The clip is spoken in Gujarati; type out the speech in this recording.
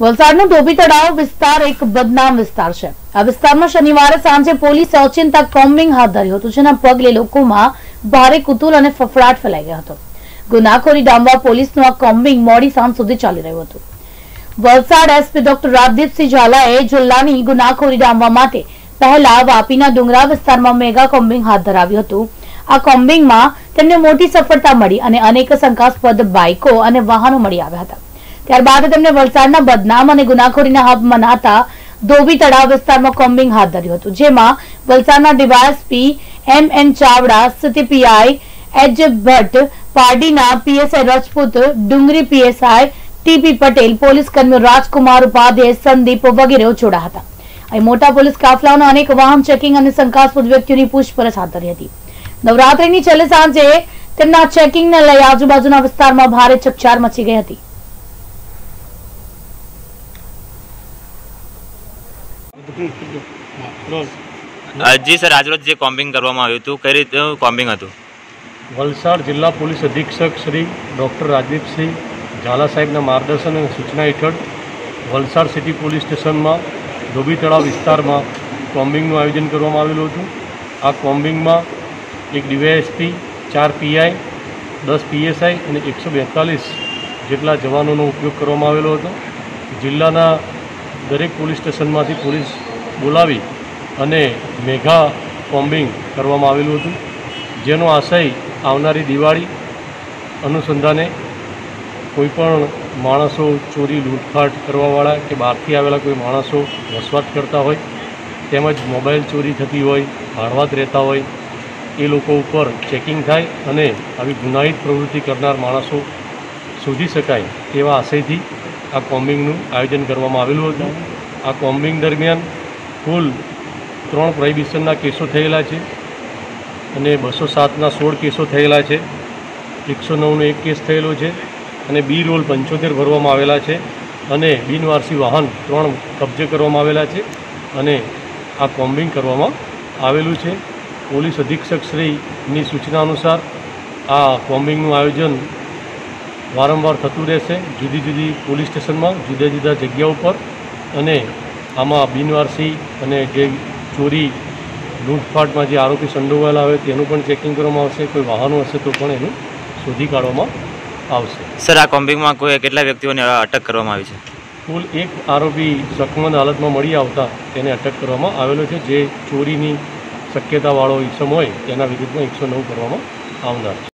વલસાડનો ધોબી તળાવ વિસ્તાર એક બદનામ વિસ્તાર છે. આ વિસ્તારમાં શનિવારે સાંજે પોલીસે અચિંતા કોમ્બિંગ હાથ ધર્યું હતું, જેના પગલે લોકોમાં ભારે કુતુલ અને ફફડાટ ફેલાઈ ગયો હતો. ગુનાખોરી ડામવા પોલીસનું આ કોમ્બિંગ મોડી સાંજ સુધી ચાલી રહ્યું હતું. વલસાડ એસપી ડોક્ટર રાજદીપસિંહ ઝાલાએ જિલ્લાની ગુનાખોરી ડામવા માટે પહેલા વાપીના ડુંગરા વિસ્તારમાં મેગા કોમ્બિંગ હાથ ધરાવ્યું હતું. આ કોમ્બિંગમાં તેમને મોટી સફળતા મળી અને અનેક શંકાસ્પદ બાઇકો અને વાહનો મળી આવ્યા હતા. ત્યારબાદ તેમણે વલસાડના બદનામ અને ગુનાખોરીના હબ મનાતા ધોબી તળાવ વિસ્તારમાં કોમ્બિંગ હાથ ધર્યું હતું, જેમાં વલસાડના ડીવાયએસપી એમ એન ચાવડા, સ્થિતિ પીઆઈ એચ ભટ્ટ પાર્ટીના PSI Rajput, Dungri PSI TP Patel, police કર્મીઓ રાજકુમાર, ઉપાધ્યાય, સંદીપ વગેરે જોડાયા હતા. અહીં મોટા પોલીસ કાફલાઓના અનેક વાહન ચેકિંગ અને શંકાસ્પદ વ્યક્તિઓની પૂછપરછ હાથ ધરી હતી. નવરાત્રીની છેલ્લે સાંજે તેમના ચેકિંગને લઈ આજુબાજુના વિસ્તારમાં ભારે ચકચાર મચી ગઈ હતી. જી સર આજરોજ જે કોમ્બિંગ કરવામાં આવ્યું હતું, કઈ રીતે કોમ્બિંગ હતું? વલસાડ જિલ્લા પોલીસ અધિક્ષક શ્રી ડૉક્ટર રાજદીપસિંહ ઝાલા સાહેબના માર્ગદર્શન અને સૂચના હેઠળ વલસાડ સિટી પોલીસ સ્ટેશનમાં ધોબી તળાવ વિસ્તારમાં કોમ્બિંગનું આયોજન કરવામાં આવેલું હતું. આ કોમ્બિંગમાં એક ડીવાયએસપી, ચાર પીઆઈ, દસ પીએસઆઈ અને એકસો બેતાલીસ જેટલા જવાનોનો ઉપયોગ કરવામાં આવેલો હતો. જિલ્લાના દરેક પોલીસ સ્ટેશનમાંથી પોલીસ બોલાવી અને મેઘા કોમ્બિંગ કરવામાં આવેલું હતું, જેનો આશય આવનારી દિવાળી અનુસંધાને કોઈપણ માણસો ચોરી, લૂંટફાટ કરવાવાળા કે બહારથી આવેલા કોઈ માણસો વસવાટ કરતા હોય, તેમજ મોબાઈલ ચોરી થતી હોય, ભાડવાત રહેતા હોય, એ લોકો ઉપર ચેકિંગ થાય અને આવી ગુનાહિત પ્રવૃત્તિ કરનાર માણસો શોધી શકાય તેવા આશયથી આ કોમ્બિંગનું આયોજન કરવામાં આવેલું હતું. આ કોમ્બિંગ દરમિયાન કુલ ત્રણ પ્રોહિબિશનના કેસો થયેલા છે અને બસો સાતના સોળ કેસો થયેલા છે. એકસો નવનો એક કેસ થયેલો છે અને બી રોલ પંચોતેર ભરવામાં આવેલા છે અને બિનવારસી વાહન ત્રણ કબજે કરવામાં આવેલા છે અને આ કોમ્બિંગ કરવામાં આવેલું છે. પોલીસ અધિક્ષક શ્રીની સૂચના અનુસાર આ કોમ્બિંગનું આયોજન વારંવાર થતું રહેશે. જુદી જુદી પોલીસ સ્ટેશનમાં જુદા જુદા જગ્યા ઉપર અને આમાં બિનવારસી અને જે ચોરી લૂંટફાટમાં જે આરોપી સંડોવાયેલા આવે તેનું પણ ચેકિંગ કરવામાં આવશે. કોઈ વાહનો હશે તો પણ એનું શોધી કાઢવામાં આવશે. સર આ કોમ્બિંગમાં કોઈ કેટલા વ્યક્તિઓને અટક કરવામાં આવી છે? કુલ એક આરોપી શકમંદ હાલતમાં મળી આવતા તેને અટક કરવામાં આવેલો છે. જે ચોરીની શક્યતાવાળો ઈસમ હોય તેના વિરુદ્ધમાં એકસો નવ કરવામાં આવનાર છે.